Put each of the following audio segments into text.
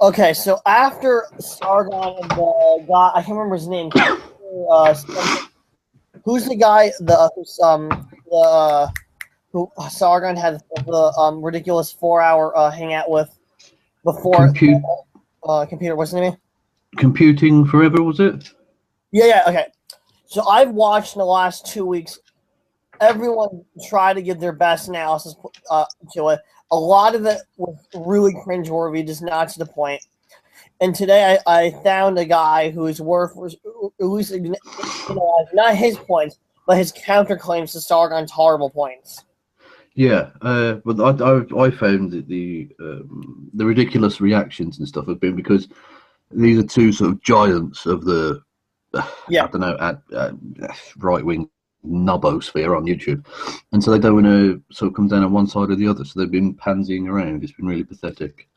Okay, so after Sargon and the guy, I can't remember his name. Uh, who's the guy? The who's, um the uh, who Sargon had the um ridiculous four hour uh, hangout with before Compute, uh, computer. What's his name? computing forever, was it? Yeah, yeah, okay. So I've watched in the last two weeks everyone try to give their best analysis uh, to it. A lot of it was really cringeworthy, just not to the point. And today I, I found a guy who's worth at least you know, not his points, but his counterclaims to Sargon's horrible points. Yeah, uh, but I, I, I found that the um, the ridiculous reactions and stuff have been because these are two sort of giants of the Yeah. I don't know at, at right wing nubosphere on YouTube, and so they don't want to sort of come down on one side or the other. So they've been pansying around. It's been really pathetic.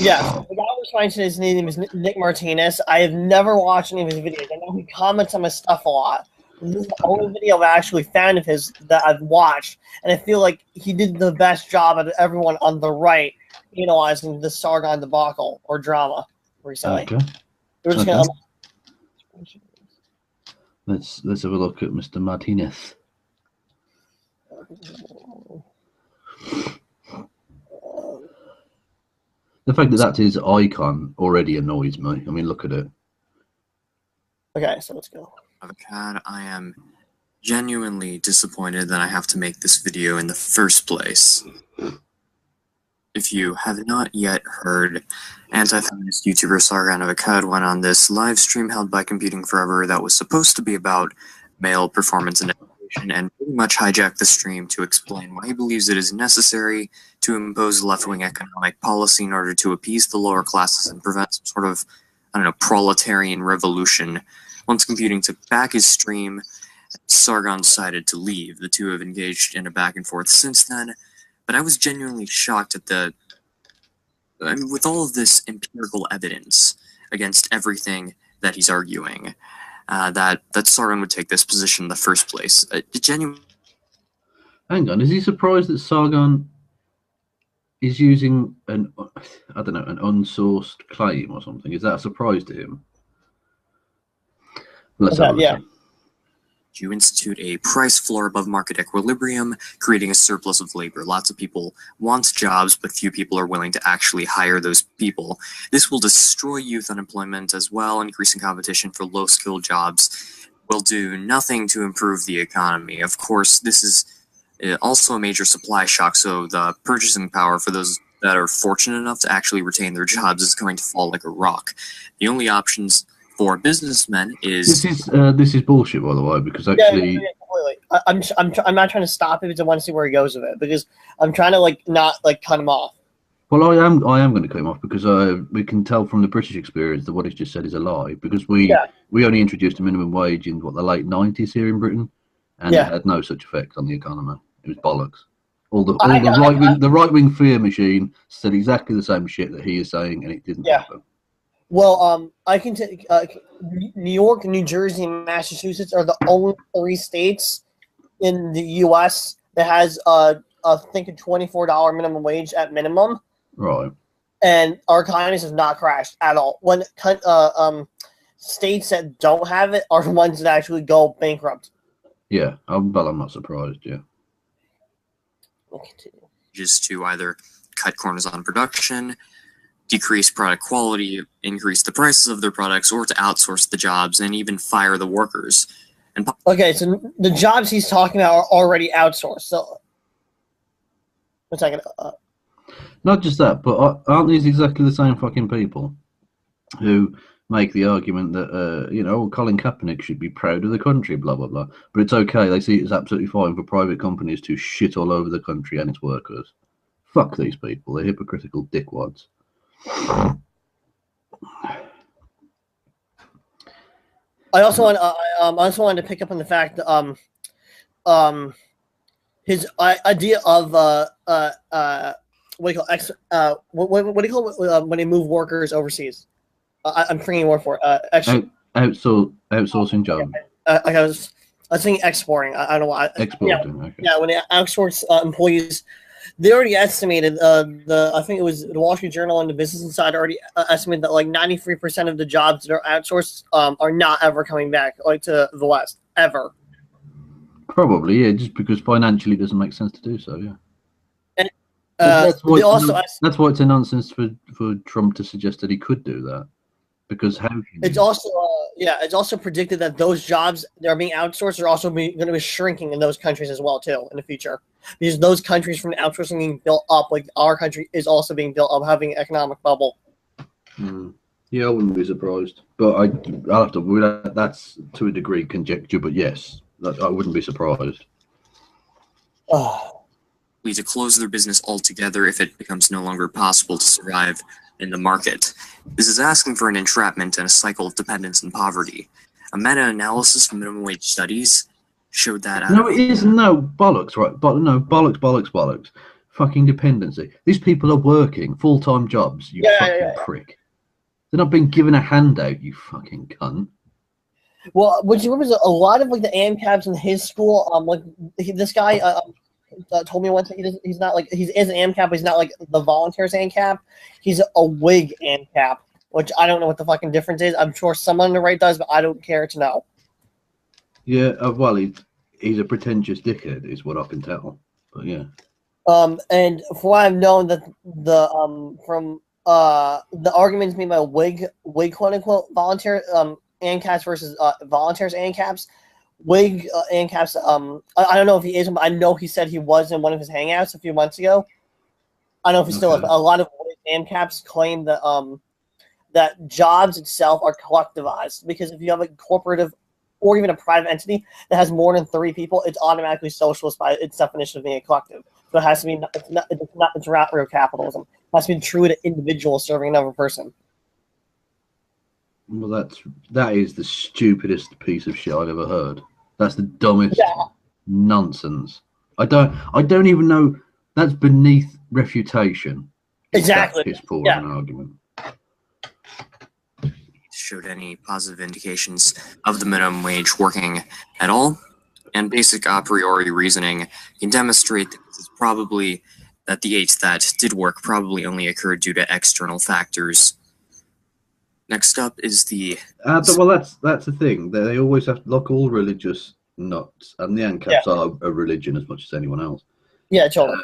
Yeah, the guy was trying to his name is Nick Martinez. I have never watched any of his videos. I know he comments on my stuff a lot. This is the only video I've actually found of his that I've watched, and I feel like he did the best job of everyone on the right analyzing the Sargon debacle or drama recently. Okay, We're just Okay. gonna, let's let's have a look at Mr. Martinez. The fact that that's his icon already annoys me. I mean, look at it. okay, so let's go. of Akkad, I am genuinely disappointed that I have to make this video in the first place. If you have not yet heard, anti-feminist YouTuber Sargon of Akkad went on this live stream held by Computing Forever that was supposed to be about male performance and education and pretty much hijacked the stream to explain why he believes it is necessary to impose left-wing economic policy in order to appease the lower classes and prevent some sort of, I don't know, proletarian revolution once computing took back his stream, Sargon decided to leave. The two have engaged in a back and forth since then, but I was genuinely shocked at the. I mean, with all of this empirical evidence against everything that he's arguing, uh, that that Sargon would take this position in the first place. Uh, genuine. Hang on, is he surprised that Sargon is using an I don't know an unsourced claim or something? Is that a surprise to him? Let's Okay, yeah. listen. You institute a price floor above market equilibrium, creating a surplus of labor. Lots of people want jobs, but few people are willing to actually hire those people. This will destroy youth unemployment as well, increasing competition for low skilled jobs. Will do nothing to improve the economy. Of course, this is uh, also a major supply shock, so the purchasing power for those that are fortunate enough to actually retain their jobs is going to fall like a rock. The only options for businessmen is This is uh, this is bullshit, by the way, because Yeah, yeah, actually, yeah, completely. I, I'm, I'm, I'm not trying to stop it because I want to see where he goes with it because I'm trying to like not like cut him off. well, I am I am going to cut him off because uh, we can tell from the British experience that what he's just said is a lie because we Yeah. we only introduced a minimum wage in what the late nineties here in Britain, and Yeah. it had no such effect on the economy. It was bollocks. All the I- all the I- right I- wing the right wing fear machine said exactly the same shit that he is saying, and it didn't Yeah. happen. Well, um, I can take uh, New York, New Jersey, and Massachusetts are the only three states in the U.S. that has uh, I think a twenty-four dollar minimum wage at minimum, Right. and our economies have not crashed at all. When uh, um, states that don't have it are the ones that actually go bankrupt. Yeah. I'm, well, I'm not surprised. Yeah. We'll to either cut corners on production, decrease product quality, increase the prices of their products, or to outsource the jobs and even fire the workers. And po- Okay, so the jobs he's talking about are already outsourced. So, one second. Uh, Not just that, but aren't these exactly the same fucking people who make the argument that uh, you know Colin Kaepernick should be proud of the country, blah blah blah. But it's okay; they see it's absolutely fine for private companies to shit all over the country and its workers. Fuck these people; they're hypocritical dickwads. I also want. Uh, I, um, I also wanted to pick up on the fact that um, um, his i idea of uh, uh, uh, what do you call ex, uh, what, what, what do you call it uh, when they move workers overseas? Uh, I, I'm bringing a word for it. Uh, ex, Out, outsour- outsourcing job, uh, like I was, I was thinking exporting. I, I don't know why. exporting. Okay. Yeah, when they outsource uh, employees they already estimated uh, the I think it was the Wall Street Journal and the Business Insider already uh, estimated that like ninety three percent of the jobs that are outsourced um, are not ever coming back like to the West ever. Probably, yeah, just because financially it doesn't make sense to do so. Yeah. Uh, that's, why also est- that's why it's a nonsense for, for Trump to suggest that he could do that. Because how can it's also yeah it's also predicted that those jobs that are being outsourced are also going to be shrinking in those countries as well too in the future because those countries from outsourcing being built up like our country is also being built up having an economic bubble. Hmm. Yeah, I wouldn't be surprised. But I, I'll have to. we- that- That's to a degree conjecture, but yes, that, I wouldn't be surprised. Ugh. to close their business altogether if it becomes no longer possible to survive in the market. This is asking for an entrapment and a cycle of dependence and poverty. A meta-analysis from minimum wage studies showed that out No, it isn't. No bollocks, right? But no bollocks, bollocks, bollocks. Fucking dependency. These people are working full time jobs. You Yeah, fucking yeah, yeah. prick. They're not being given a handout. You fucking cunt. Well, what you remember is a lot of like the ANCAPs in his school. Um, like he, this guy uh, um, uh, told me once he he's not like he's is an ANCAP, but he's not like the volunteers ANCAP. He's a wig ANCAP, which I don't know what the fucking difference is. I'm sure someone on the right does, but I don't care to know. Yeah. Uh, well, he's he's a pretentious dickhead, is what I can tell. But yeah. Um, and for what I've known that the um from uh the arguments made by wig wig quote unquote volunteer um ANCAPs versus uh, volunteers ANCAPs. Wig uh, ANCAPs. Um, I, I don't know if he is, but I know he said he was in one of his hangouts a few months ago. I don't know if he still is. But a lot of Wig ANCAPs claim that um that jobs itself are collectivized because if you have a corporative or even a private entity that has more than three people, it's automatically socialist by its definition of being a collective. So it has to be not, it's not it's not it's not real capitalism. It has to be true to individual serving another person. Well, that's that is the stupidest piece of shit I've ever heard. That's the dumbest Yeah. nonsense. I don't. I don't even know. That's beneath refutation. It's that Exactly. piss poor Yeah. of an argument. showed any positive indications of the minimum wage working at all. And basic a priori reasoning can demonstrate that this is probably that the eight that did work probably only occurred due to external factors. Next up is the Uh, but, well, that's that's the thing. They, they always have like all religious nuts, and the ANCAPs are a religion as much as anyone else. Yeah, totally.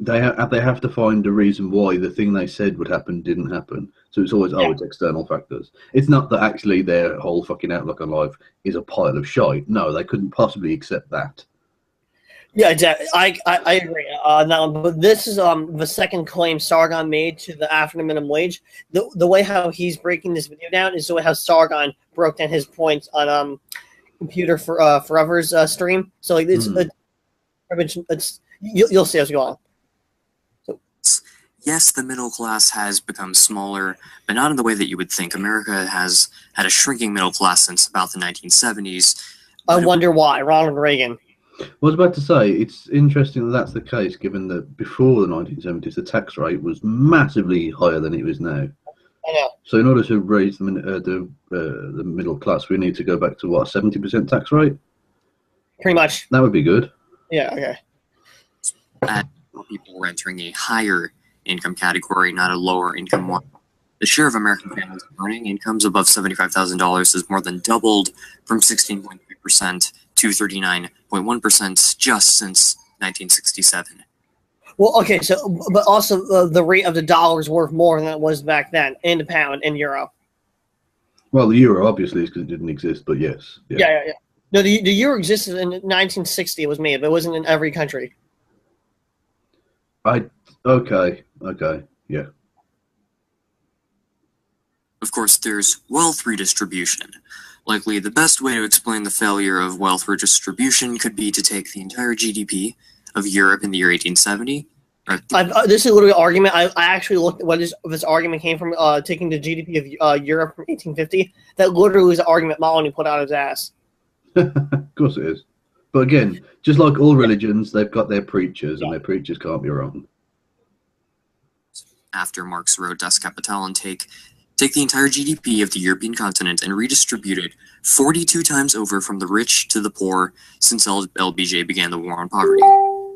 They have they have to find a reason why the thing they said would happen didn't happen. So it's always Yeah. oh, it's external factors. It's not that actually their whole fucking outlook on life is a pile of shite. No, they couldn't possibly accept that. Yeah, exactly. I I, I agree. Uh, now, but this is um the second claim Sargon made to the African minimum wage. The the way how he's breaking this video down is the way how Sargon broke down his points on um computer for uh, forever's uh, stream. So like it's Hmm. it's, it's you, you'll see as we go on. yes, the middle class has become smaller, but not in the way that you would think. America has had a shrinking middle class since about the 1970s. I wonder why Ronald Reagan. I was about to say it's interesting that that's the case, given that before the 1970s the tax rate was massively higher than it is now. I know. So in order to raise the uh, the uh, the middle class, we need to go back to what a seventy percent tax rate. Pretty much. That would be good. Yeah. Okay. people were entering a higher income category, not a lower income one. The share of American families earning incomes above $75,000 has more than doubled from 16.3% to 39.1% just since 1967. Well, okay. So, but also uh, the rate of the dollar is worth more than it was back then in the pound in euro. Well, the euro obviously is because it didn't exist, but yes, Yeah, yeah, yeah. No, the, the euro existed in 1960. It was made, but it wasn't in every country. I okay, okay, yeah. Of course, there's wealth redistribution. Likely, the best way to explain the failure of wealth redistribution could be to take the entire GDP of Europe in the year 1870. Or I've, uh, this is literally an argument. I, I actually looked at what this, this argument came from, uh, taking the GDP of uh, Europe from 1850. That literally is an argument Molyneux put out his ass. of course it is. But again, just like all religions, they've got their preachers, and their preachers can't be wrong. after Marx wrote Das Kapital and take take the entire GDP of the European continent and redistribute it 42 times over from the rich to the poor since LBJ began the war on poverty.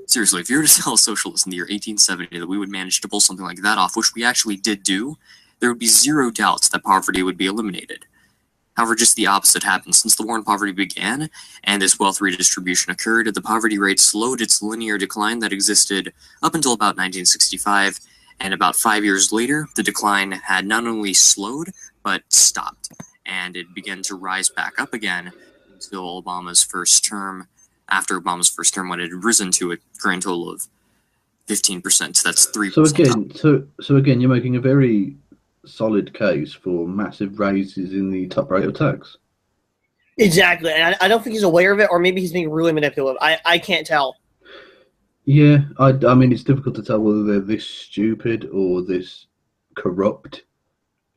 seriously, if you were to tell a socialist in the year 1870 that we would manage to pull something like that off, which we actually did do, there would be zero doubts that poverty would be eliminated. However, just the opposite happened. Since the war on poverty began and this wealth redistribution occurred, the poverty rate slowed its linear decline that existed up until about 1965. And about five years later, the decline had not only slowed, but stopped. And it began to rise back up again until Obama's first term, after Obama's first term, when it had risen to a grand total of 15%. So that's 3%. So again, so so again, you're making a very solid case for massive raises in the top rate of tax. Exactly, and I, I don't think he's aware of it, or maybe he's being really manipulative. I, I can't tell. Yeah, I, I mean, it's difficult to tell whether they're this stupid or this corrupt.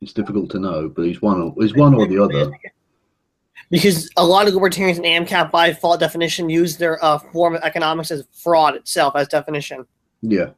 It's difficult to know, but he's one or he's one or the other. Because a lot of libertarians in ANCAP, by default definition, use their uh, form of economics as fraud itself as definition. Yeah.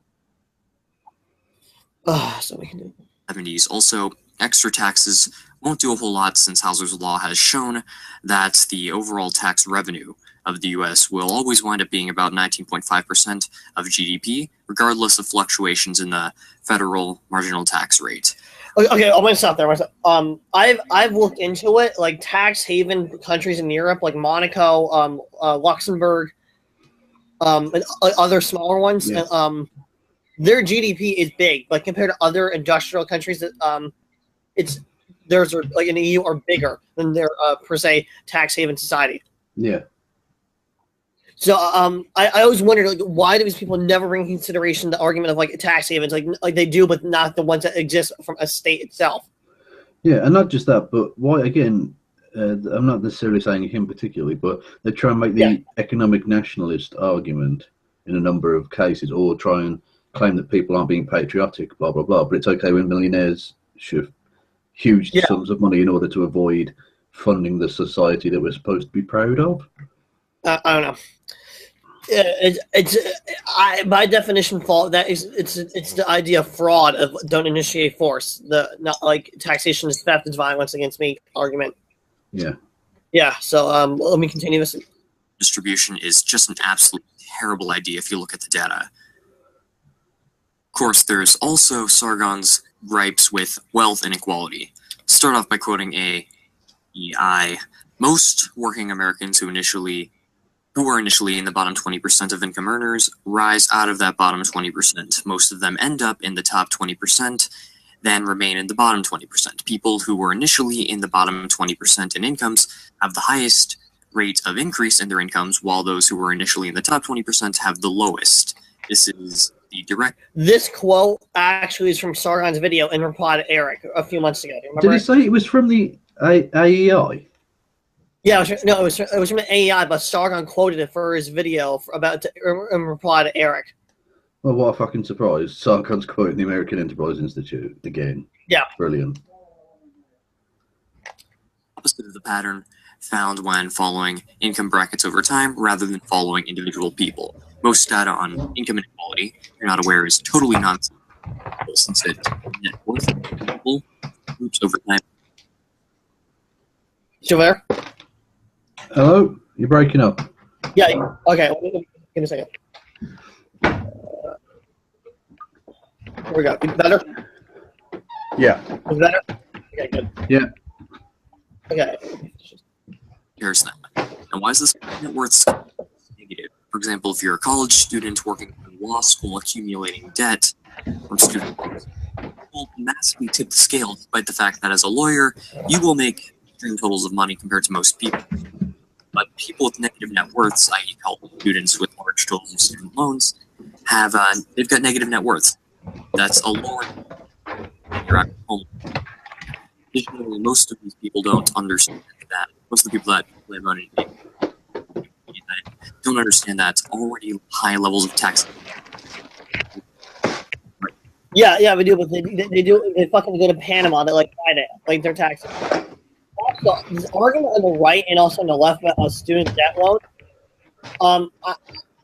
Uh, so we can do. 70s. Also, extra taxes won't do a whole lot since Hauser's law has shown that the overall tax revenue of the US will always wind up being about 19.5% of GDP, regardless of fluctuations in the federal marginal tax rate. Okay, okay, I'm gonna stop there. I'm gonna stop. Um, I've I've looked into it, like tax haven countries in Europe, like Monaco, um, uh, Luxembourg, um, and other smaller ones. Yeah. and, Um, their GDP is big, but compared to other industrial countries, that um, it's theirs are like in the EU are bigger than their uh, per se tax haven society. Yeah. So um, I, I always wondered like why do these people never bring consideration the argument of like tax havens like like they do, but not the ones that exist from a state itself. Yeah, and not just that, but why again? Uh, I'm not necessarily saying him particularly, but they try and make the Yeah. economic nationalist argument in a number of cases, or try and claim that people aren't being patriotic, blah blah blah. But it's okay when millionaires shift huge Yeah. sums of money in order to avoid funding the society that we're supposed to be proud of. Uh, I don't know. Yeah, it's it's I by definition fault that is it's it's the idea of fraud of don't initiate force the not like taxation is theft is violence against me argument Yeah. yeah so um let me continue this distribution is just an absolute terrible idea if you look at the data. Of course, there's also Sargon's gripes with wealth inequality. Start off by quoting a EI. Most working Americans who initially who were initially in the bottom 20% of income earners rise out of that bottom 20%. Most of them end up in the top 20%, then remain in the bottom 20%. People who were initially in the bottom 20% in incomes have the highest rate of increase in their incomes, while those who were initially in the top 20% have the lowest. This is the direct this quote actually is from Sargon's video in reply to Eric a few months ago Do Did he say it was from the A- AEI? Yeah it was, no it was it was from the AEI but Sargon quoted it for his video for, about to, in reply to Eric Well, what a fucking surprise. Sargon's quoting the American Enterprise Institute again. Yeah. Brilliant. opposite of the pattern found when following income brackets over time rather than following individual people. Most data on income inequality, you're not aware, is totally nonsense since it net worth people groups over time. still there Hello? You're breaking up. yeah okay let give me a second uh, here we go better Yeah. Is better? Okay, good. Yeah. Okay. Here's them. And why is this net worth negative? For example, if you're a college student working in law school accumulating debt from student loans, will massively tip the scale despite the fact that as a lawyer, you will make extreme totals of money compared to most people. But people with negative net worths, i.e. college students with large totals of student loans, have uh, they've got negative net worths. That's a lower. Additionally, most of these people don't understand that. Most of the people that live play money don't understand that it's already high levels of tax. Yeah, yeah, we do, but they, they, they do. They fucking go to Panama. They like hide it, like their taxes. This argument on the right and also on the left about student debt loan. Um, I,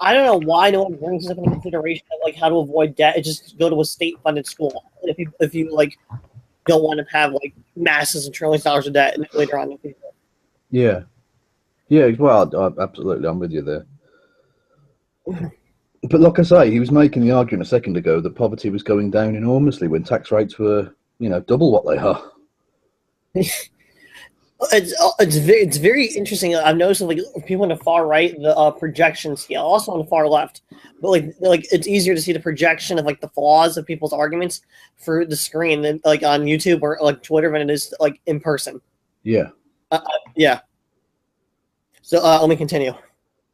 I don't know why no one brings this up into consideration, like how to avoid debt. It just go to a state-funded school if you if you like don't want to have like masses and trillions of dollars of debt later on in the future. Yeah. Yeah, well, I, absolutely. I'm with you there. But like I say, he was making the argument a second ago that poverty was going down enormously when tax rates were, you know, double what they are. It's it's very, it's very interesting. I've noticed like people on the far right, the uh, projection scale, also on the far left, but like like it's easier to see the projection of like the flaws of people's arguments through the screen than like on YouTube or like Twitter than it is like in person. Yeah. Uh, uh, yeah. So uh, let me continue.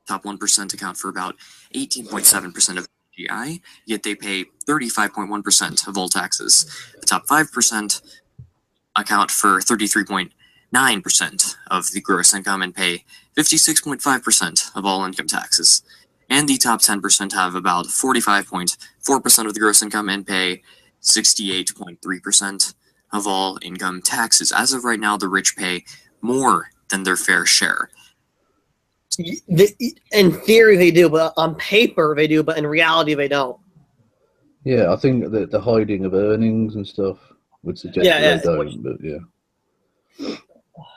Top 1% account for about 18.7% of GI, yet they pay 35.1% of all taxes. The top 5% account for 33.9% of the gross income and pay 56.5% of all income taxes. And the top 10% have about 45.4% of the gross income and pay 68.3% of all income taxes. As of right now, the rich pay more than their fair share. In theory, they do, but on paper, they do, but in reality, they don't. Yeah, I think that the hiding of earnings and stuff would suggest Yeah, that they don't, but yeah.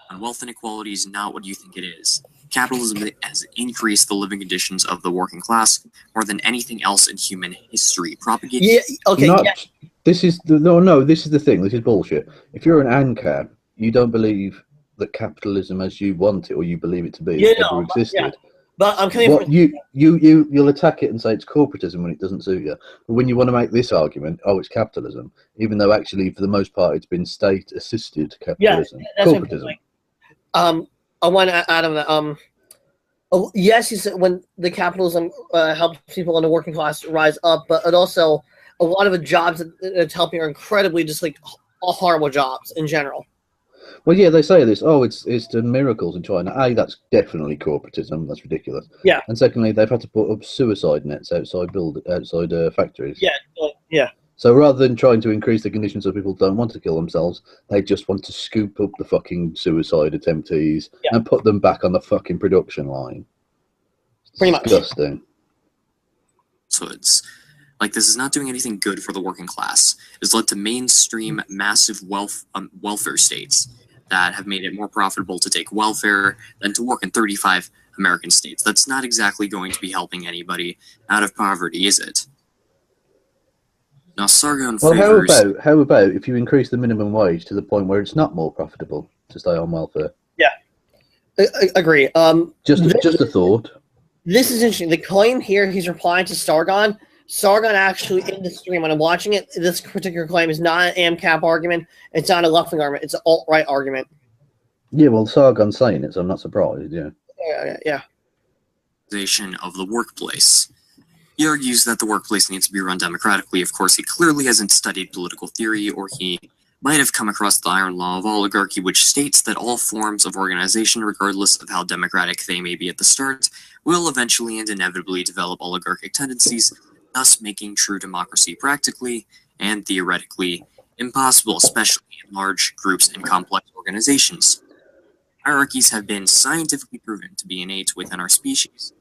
And wealth inequality is not what you think it is. Capitalism has increased the living conditions of the working class more than anything else in human history. Propagating Yeah. Okay. Not, yeah. This is the, no, no. This is the thing. This is bullshit. If you're an ANCAP, you don't believe that capitalism as you want it or you believe it to be Yeah, ever no, but- existed. yeah. But I'm coming What from you you you you'll attack it and say it's corporatism when it doesn't suit you. But when you want to make this argument, oh, it's capitalism, even though actually for the most part it's been state-assisted capitalism, that's what I'm corporatism. Um, I want to add on that. Um, oh, yes, you said when the capitalism uh, helps people in the working class rise up, but it also a lot of the jobs that it's helping are incredibly just like horrible jobs in general. Well, yeah, they say this. Oh, it's it's the miracles in China. A, that's definitely corporatism. That's ridiculous. Yeah. And secondly, they've had to put up suicide nets outside build outside uh, factories. Yeah, uh, yeah, So rather than trying to increase the conditions so people don't want to kill themselves, they just want to scoop up the fucking suicide attemptees Yeah. and put them back on the fucking production line. It's Pretty much. Disgusting. So it's like this is not doing anything good for the working class. It's led to mainstream massive wealth um, welfare states that have made it more profitable to take welfare than to work in 35 American states. That's not exactly going to be helping anybody out of poverty, is it? Now, Sargon Well, how about how about if you increase the minimum wage to the point where it's not more profitable to stay on welfare? I, I agree. Um, Just Th- just a thought. this is interesting. The claim here, he's replying to Sargon. Sargon actually in the stream when I'm watching it, this particular claim is not an ANCAP argument. It's not a left wing argument. It's an alt right argument. Yeah, well, Sargon's saying it, so I'm not surprised. Yeah. Yeah, yeah, yeah. of the workplace. He argues that the workplace needs to be run democratically. Of course, he clearly hasn't studied political theory, or he might have come across the iron law of oligarchy, which states that all forms of organization, regardless of how democratic they may be at the start, will eventually and inevitably develop oligarchic tendencies, thus making true democracy practically and theoretically impossible, especially in large groups and complex organizations. Hierarchies have been scientifically proven to be innate within our species.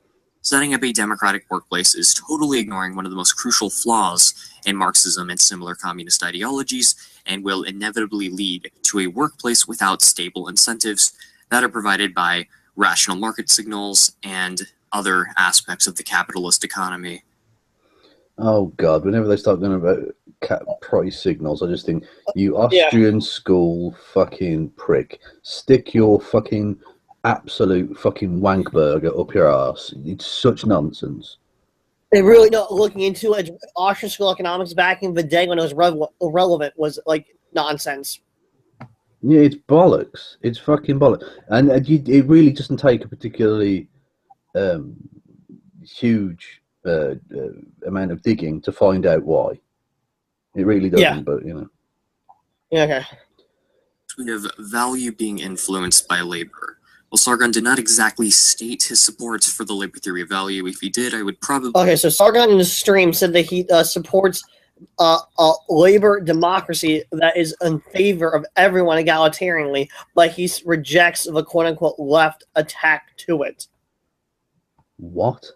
Setting up a democratic workplace is totally ignoring one of the most crucial flaws in Marxism and similar communist ideologies, and will inevitably lead to a workplace without stable incentives that are provided by rational market signals and other aspects of the capitalist economy. Oh God! Whenever they start going about cat price signals, I just think you Austrian school fucking prick. Stick your fucking absolute fucking wank burger up your ass. It's such nonsense. They really not looking into it. Austrian school economics back in the day when it was revel- relevant was like nonsense. Yeah, it's bollocks. It's fucking bollocks, and uh, you, it really doesn't take a particularly um, huge uh, uh, amount of digging to find out why. It really doesn't, Yeah. but you know. Yeah, okay. We have value being influenced by labor. Well, Sargon did not exactly state his support for the labor theory of value. If he did, I would probably Okay, so Sargon in the stream said that he uh, supports uh, a labor democracy that is in favor of everyone egalitarianly, but he rejects the quote unquote left attack to it. What?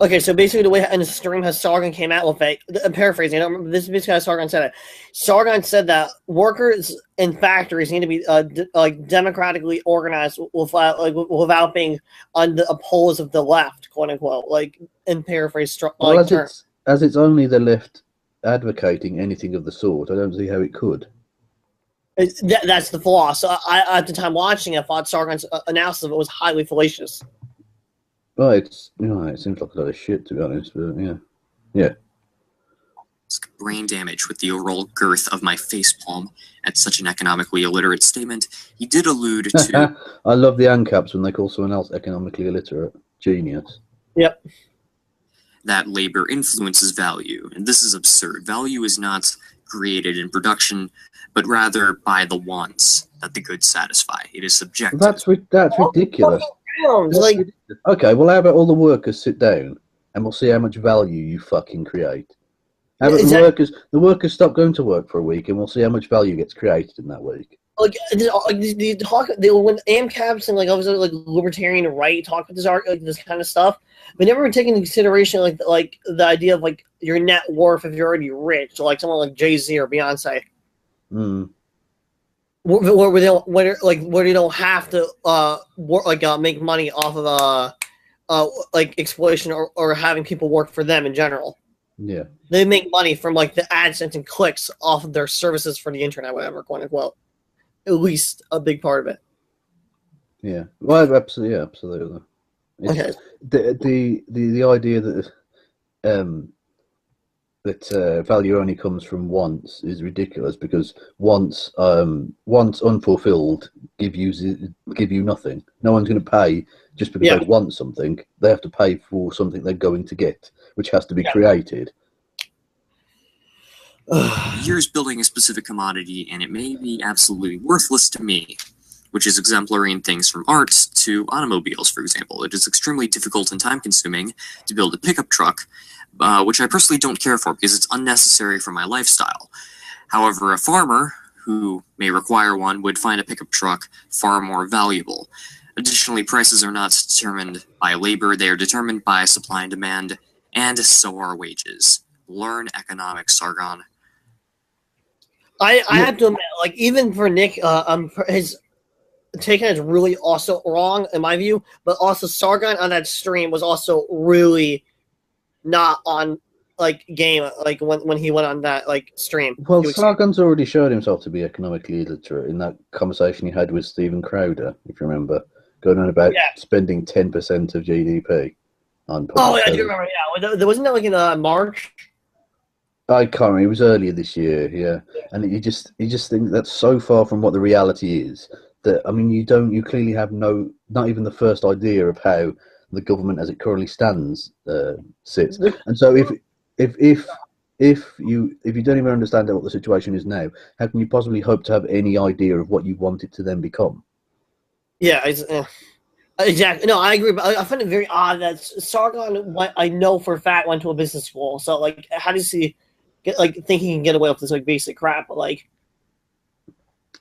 Okay, so basically, the way in the stream how Sargon came out with it, I'm paraphrasing. I don't remember. This is basically how Sargon said it. Sargon said that workers in factories need to be uh, d- like democratically organized without like without being on the opposed of the left, quote unquote. Like in paraphrase, str- Well, like as term. it's as it's only the left advocating anything of the sort, I don't see how it could. It- that, that's the flaw. So I, at the time watching, I thought Sargon's uh, analysis of it was highly fallacious. Well, it's you know, it seems like a lot of shit to be honest, but yeah. yeah. brain damage with the overall girth of my facepalm at such an economically illiterate statement. He did allude to I love the ANCAPs when they call someone else economically illiterate. Genius. Yep. That labor influences value, and this is absurd. Value is not created in production, but rather by the wants that the goods satisfy. It is subjective. That's ri- that's ridiculous. Sounds like Okay, well, how about all the workers sit down and we'll see how much value you fucking create. How about the workers? The workers stop going to work for a week, and we'll see how much value gets created in that week. like the, like, the, the talk they, when ANCAPs and like obviously like libertarian right talk about this art like this kind of stuff, but never take into consideration like like the idea of like your net worth if you're already rich, like someone like Jay Z or Beyonce, Mm. Where, where, they don't where like where they don't have to uh work like uh, make money off of uh uh like exploitation or, or having people work for them in general. Yeah. They make money from like the AdSense and clicks off of their services for the internet, whatever, quote unquote. At least a big part of it. Yeah. Well, absolutely. Yeah, absolutely. It's- Okay. The, the the the idea that um that uh, value only comes from wants is ridiculous because wants um wants unfulfilled give you give you nothing. No one's going to pay just because Yeah. they want something. They have to pay for something they're going to get, which has to be Yeah. created. years building a specific commodity, and it may be absolutely worthless to me, which is exemplary in things from art to automobiles, for example. It is extremely difficult and time consuming to build a pickup truck, uh, which I personally don't care for because it's unnecessary for my lifestyle. However, a farmer who may require one would find a pickup truck far more valuable. Additionally, prices are not determined by labor, they are determined by supply and demand, and so are wages. Learn economics, Sargon. I, I have to admit, like even for Nick, uh, um, his taken is really also wrong in my view. But also Sargon on that stream was also really not on like game like when when he went on that like stream. Well, was- Sargon's already showed himself to be economically illiterate in that conversation he had with Steven Crowder, if you remember, going on about Yeah. spending 10% of GDP on oh yeah, I do remember. Yeah, there wasn't that like in uh, March. I can't remember. It was earlier this year, yeah. And you just you just think that's so far from what the reality is that I mean you don't you clearly have no not even the first idea of how the government as it currently stands uh, sits. And so if if if if you if you don't even understand what the situation is now, how can you possibly hope to have any idea of what you want it to then become? Yeah, it's, uh, exactly. No, I agree. But I, I find it very odd that Sargon, went, I know for a fact, went to a business school. So like, how does he get like think he can get away with this like basic crap? But like,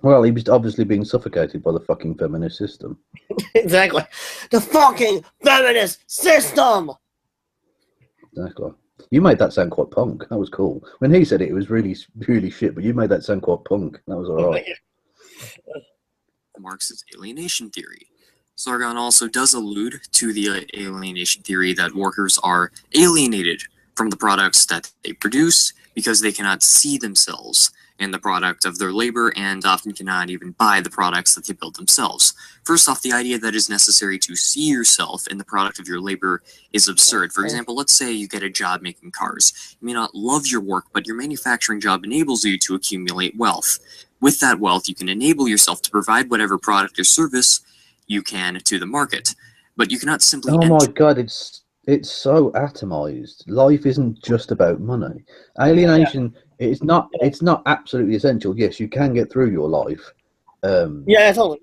Well, he was obviously being suffocated by the fucking feminist system. exactly, the fucking feminist system. Exactly. You made that sound quite punk. That was cool. When he said it, it was really, really shit. But you made that sound quite punk. That was all right. Marx's alienation theory. Sargon also does allude to the uh, alienation theory that workers are alienated from the products that they produce because they cannot see themselves in the product of their labor and often cannot even buy the products that they build themselves. First off, the idea that it is necessary to see yourself in the product of your labor is absurd. For example, let's say you get a job making cars. You may not love your work, but your manufacturing job enables you to accumulate wealth. With that wealth, you can enable yourself to provide whatever product or service you can to the market. But you cannot simply Oh my god, it's it's so atomized. Life isn't just about money. Alienation it's not it's not absolutely essential. Yes, you can get through your life. Um Yeah, totally.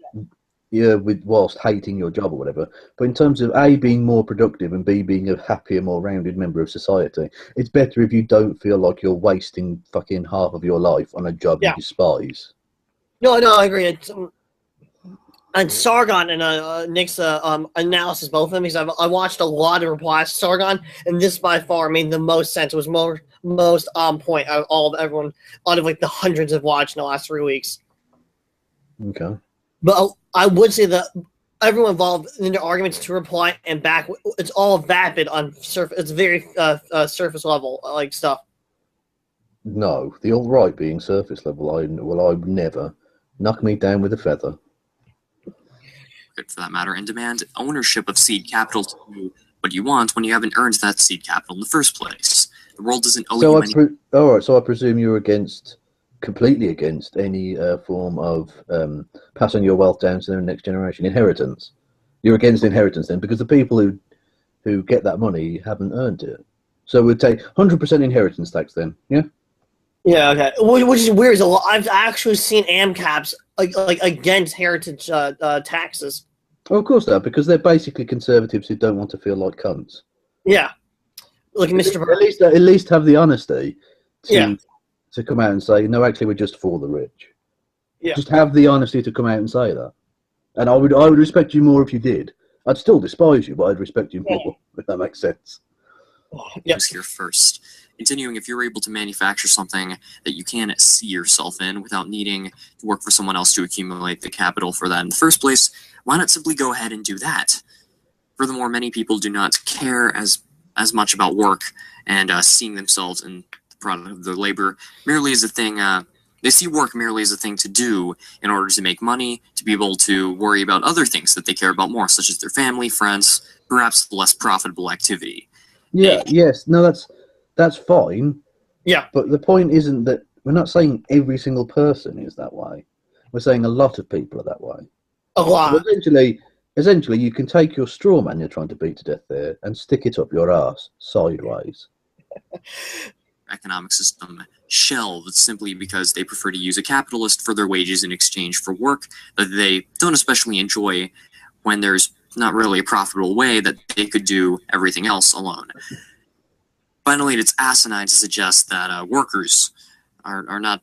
yeah, with whilst hating your job or whatever. But in terms of A being more productive and B being a happier, more rounded member of society, it's better if you don't feel like you're wasting fucking half of your life on a job Yeah. you despise. No, no, I agree. It's, um, and Sargon and uh, uh, Nick's uh, um, analysis, both of them, because I've, I watched a lot of replies to Sargon, and this by far made the most sense. It was more most on point out of all of everyone, out of like the hundreds of watched in the last three weeks. Okay. But uh, I would say that everyone involved in the arguments to reply and back, it's all vapid on surface. It's very uh, uh, surface level uh, like stuff. No, the alt right being surface level, I well, I never knock me down with a feather. Good for that matter, and demand ownership of seed capital to do what you want when you haven't earned that seed capital in the first place. The world doesn't owe So you I any. pre- all right. So I presume you're against, completely against any uh, form of um, passing your wealth down to the next generation, inheritance. You're against inheritance then, because the people who who get that money haven't earned it. So we'd take hundred percent inheritance tax then. Yeah. Yeah, okay. Which is weird. is a lot- I've actually seen ANCAPs like like against heritage uh, uh, taxes. Oh, of course that, because they're basically conservatives who don't want to feel like cunts. Yeah, like Mr. At least, at least have the honesty to Yeah. to come out and say, no, actually, we're just for the rich. Yeah. Just have the honesty to come out and say that. And I would, I would respect you more if you did. I'd still despise you, but I'd respect you more. If that makes sense. Oh, yep. was here first. Continuing, if you're able to manufacture something that you can see yourself in without needing to work for someone else to accumulate the capital for that in the first place, why not simply go ahead and do that? Furthermore, many people do not care as as much about work and uh, seeing themselves in the product of their labor merely as a thing. Uh, they see work merely as a thing to do in order to make money, to be able to worry about other things that they care about more, such as their family, friends, perhaps less profitable activity. Yeah. Yes. No. That's that's fine. Yeah. But the point isn't that we're not saying every single person is that way. We're saying a lot of people are that way. A So lot. Essentially, you can take your straw man you're trying to beat to death there and stick it up your ass sideways. economic system shelved simply because they prefer to use a capitalist for their wages in exchange for work that they don't especially enjoy when there's not really a profitable way that they could do everything else alone. Finally, it's asinine to suggest that uh, workers are, are not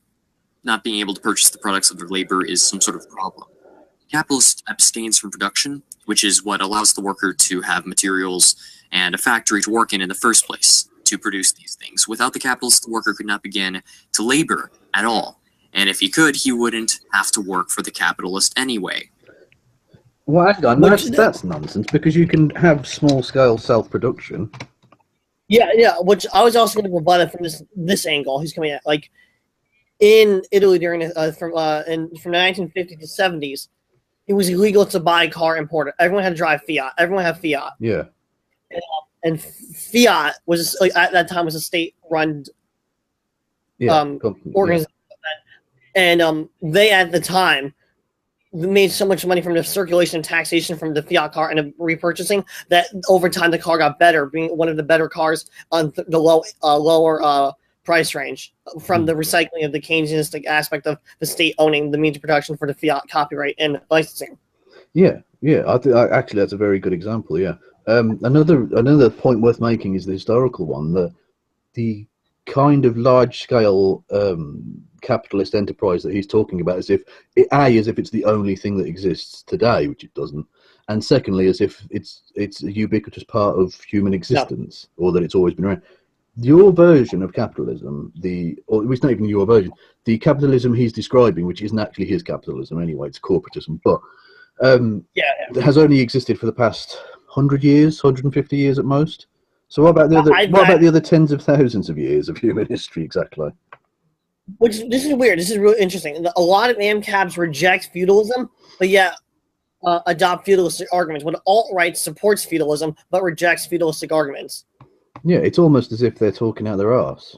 not being able to purchase the products of their labor is some sort of problem. Capitalist abstains from production, which is what allows the worker to have materials and a factory to work in in the first place to produce these things. Without the capitalist, the worker could not begin to labor at all. And if he could, he wouldn't have to work for the capitalist anyway. Well, hang on, that's, that's nonsense because you can have small scale self production. Yeah, yeah. Which I was also going to rebut it from this this angle. He's coming at like in Italy during uh, from uh, in from the 1950s to 70s, it was illegal to buy a car imported. Everyone had to drive Fiat. Everyone had Fiat, Yeah. and Fiat was like at that time was a state run Yeah. Um, com- yeah. organization, and um they at the time made so much money from the circulation and taxation from the Fiat car and the repurchasing that over time the car got better, being one of the better cars on th- the low uh, lower uh, price range from the recycling of the Keynesianistic aspect of the state owning the means of production for the Fiat copyright and licensing. Yeah, yeah. I think I, actually that's a very good example. Yeah. Um, another another point worth making is the historical one. The the kind of large scale um, capitalist enterprise that he's talking about, as if it, a as if it's the only thing that exists today, which it doesn't, and secondly as if it's it's a ubiquitous part of human existence, or that it's always been around. Your version of capitalism, the or it's not even your version, the capitalism he's describing, which isn't actually his capitalism anyway, it's corporatism, but um, Yeah, has only existed for the past hundred years, hundred and fifty years at most. So what about the other? I- what about the other tens of thousands of years of human history exactly? which this is weird. This is really interesting. A lot of ANCAPs reject feudalism, but yet uh, adopt feudalistic arguments. When alt right supports feudalism but rejects feudalistic arguments. Yeah, it's almost as if they're talking out their arse.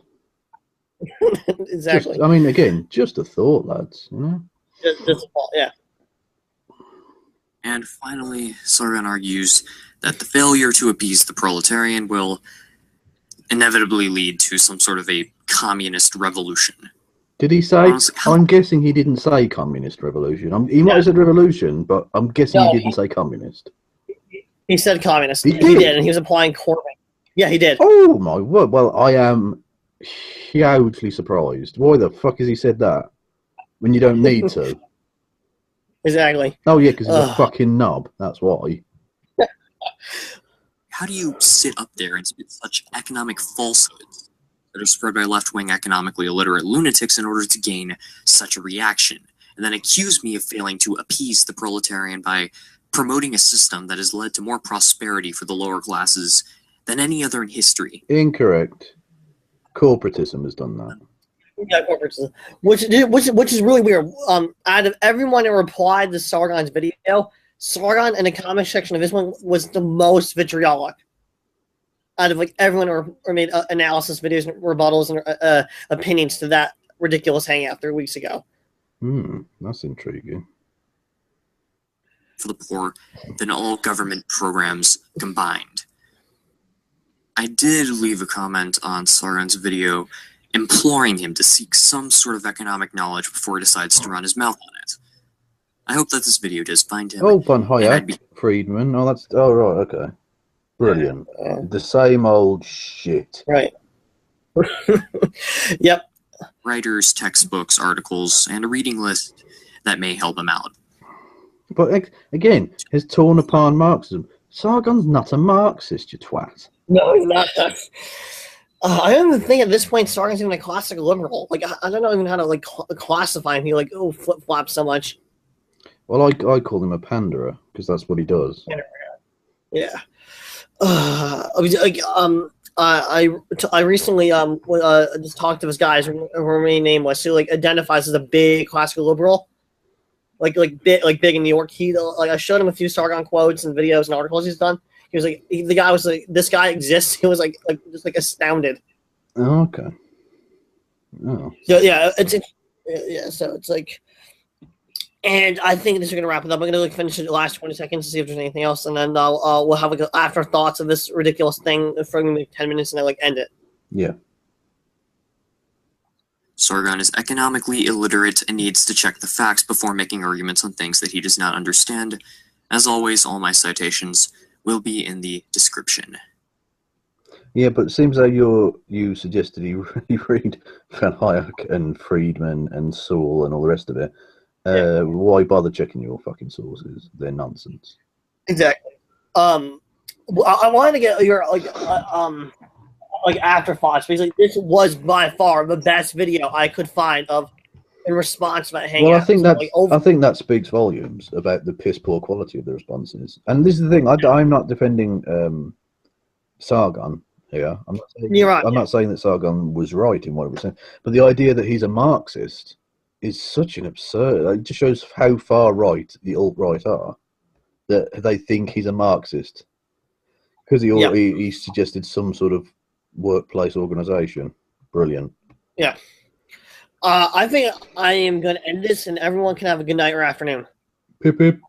exactly. Just, I mean, again, just a thought, lads. You know. Just- just- yeah. And finally, Sargon argues that the failure to appease the proletarian will inevitably lead to some sort of a communist revolution. Did he say? Honestly, I'm guessing he didn't say communist revolution. I'm, he might have said revolution, but I'm guessing No, he didn't say communist. He said communist. He He, did? did, and he was applying Corbyn. Yeah, he did. Oh my word! Well, I am hugely surprised. Why the fuck has he said that when you don't need to? exactly. Oh yeah, because he's a fucking knob. That's why. How do you sit up there and spit such economic falsehoods that are spread by left wing economically illiterate lunatics in order to gain such a reaction, and then accuse me of failing to appease the proletarian by promoting a system that has led to more prosperity for the lower classes than any other in history? Incorrect. Corporatism has done that. Yeah, corporate system. Which which which is really weird. Um, out of everyone that replied to Sargon's video, Sargon in the comment section of this one was the most vitriolic. Out of like everyone who who made uh, analysis videos, and rebuttals, and uh, uh, opinions to that ridiculous hangout three weeks ago. Hmm, that's intriguing. for the poor than all government programs combined. I did leave a comment on Sargon's video imploring him to seek some sort of economic knowledge before he decides to run his mouth on it. I hope that this video does find him. Oh, Von and I'd Hayek, be- Friedman. Oh, that's. Oh, right. Okay. Brilliant. Uh, The same old shit. right. yep. writers, textbooks, articles, and a reading list that may help him out. But again, has torn apart Marxism. Sargon's not a Marxist, you twat. No, he's not. Uh, I don't even think at this point Sargon's even a classic liberal. Like I, I don't know even how to like cl- classify him. He like oh flip flop so much. Well, I, I call him a panderer because that's what he does. Yeah. Uh, I like um I I recently um uh, just talked to this guy. Remain name was who like identifies as a big classical liberal. Like like big like big in New York. He like I showed him a few Sargon quotes and videos and articles he's done. He was like he, the guy was like this guy exists. He was like like just like astounded. Oh, okay. Oh, So yeah, it's it, yeah. So it's like, and I think this is gonna wrap it up. I'm gonna like finish the last 20 seconds to see if there's anything else, and then I'll uh, we'll have like afterthoughts of this ridiculous thing for maybe 10 minutes, and I like end it. yeah. Sargon is economically illiterate and needs to check the facts before making arguments on things that he does not understand. As always, all my citations will be in the description. Yeah, but it seems like you you suggested you, you read Van Hayek and Friedman and Sowell and all the rest of it. Uh, Why bother checking your fucking sources? They're nonsense. Exactly. Um, I, I wanted to get your like uh, um like afterthoughts because like this was by far the best video I could find of in response to that hangout. Well, I think So, that like, over- I think that speaks volumes about the piss poor quality of the responses. And this is the thing: I, am not defending um, Sargon here. I'm not saying, You're right, I'm not saying that Sargon was right in what he was saying, but the idea that he's a Marxist is such an absurd. It just shows how far right the alt right are that they think he's a Marxist because he, Yeah. he he suggested some sort of workplace organization. Brilliant. Yeah. Uh, I think I am going to end this, and everyone can have a good night or afternoon. Pip pip.